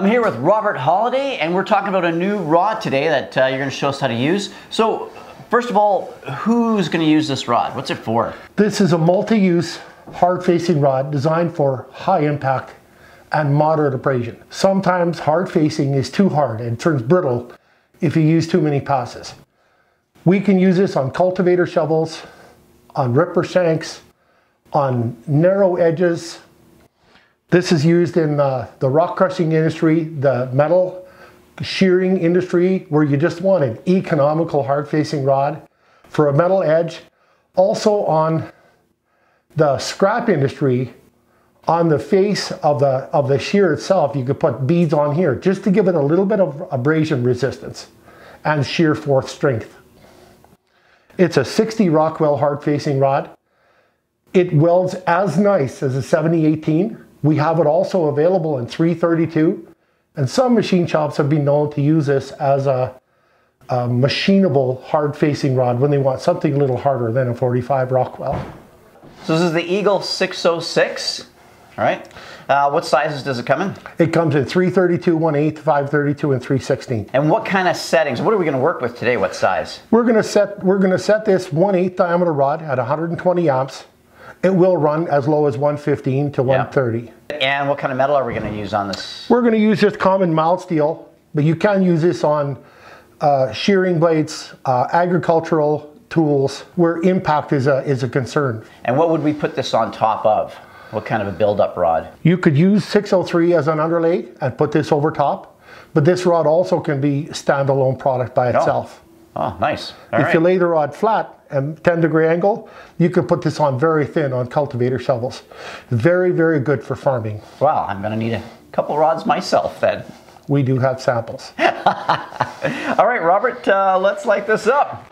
I'm here with Robert Holiday, and we're talking about a new rod today that uh, you're going to show us how to use. So, first of all, who's going to use this rod? What's it for? This is a multi-use hard-facing rod designed for high impact and moderate abrasion. Sometimes hard facing is too hard and turns brittle if you use too many passes. We can use this on cultivator shovels, on ripper shanks, on narrow edges, this is used in uh, the rock crushing industry, the metal shearing industry, where you just want an economical hard facing rod for a metal edge. Also on the scrap industry, on the face of the, of the shear itself, you could put beads on here just to give it a little bit of abrasion resistance and shear force strength. It's a 60 Rockwell hard facing rod. It welds as nice as a 7018 we have it also available in 332, and some machine shops have been known to use this as a, a machinable hard-facing rod when they want something a little harder than a 45 Rockwell. So this is the Eagle 606, all right? Uh, what sizes does it come in? It comes in 332, 1 8, 532, and 316. And what kind of settings? What are we going to work with today? What size? We're going to set we're going to set this 1 8 diameter rod at 120 amps it will run as low as 115 to 130. Yeah. And what kind of metal are we going to use on this? We're going to use just common mild steel, but you can use this on uh, shearing blades, uh, agricultural tools, where impact is a, is a concern. And what would we put this on top of? What kind of a build-up rod? You could use 603 as an underlay and put this over top, but this rod also can be standalone product by oh. itself. Oh, nice. All if right. you lay the rod flat and 10 degree angle, you can put this on very thin on cultivator shovels. Very, very good for farming. Wow, I'm gonna need a couple rods myself then. We do have samples. All right, Robert, uh, let's light this up.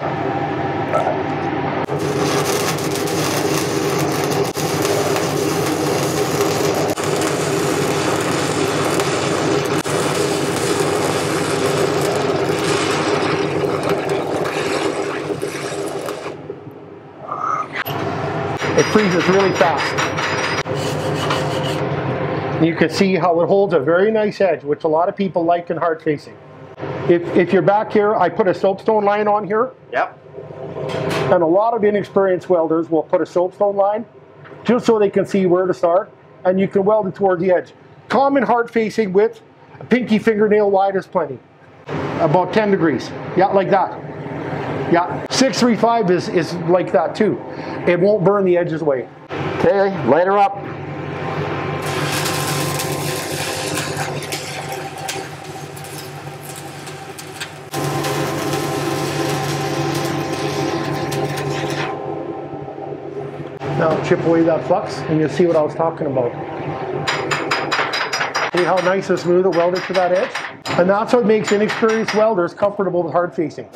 It freezes really fast. You can see how it holds a very nice edge, which a lot of people like in hard facing. If, if you're back here, I put a soapstone line on here. Yep. And a lot of inexperienced welders will put a soapstone line just so they can see where to start, and you can weld it toward the edge. Common hard facing width, a pinky fingernail wide is plenty. About 10 degrees. Yeah, like that. Yeah, 635 is, is like that too. It won't burn the edges away. Okay, light her up. Now chip away that flux and you'll see what I was talking about. See how nice and smooth it welded to that edge? And that's what makes inexperienced welders comfortable with hard facing.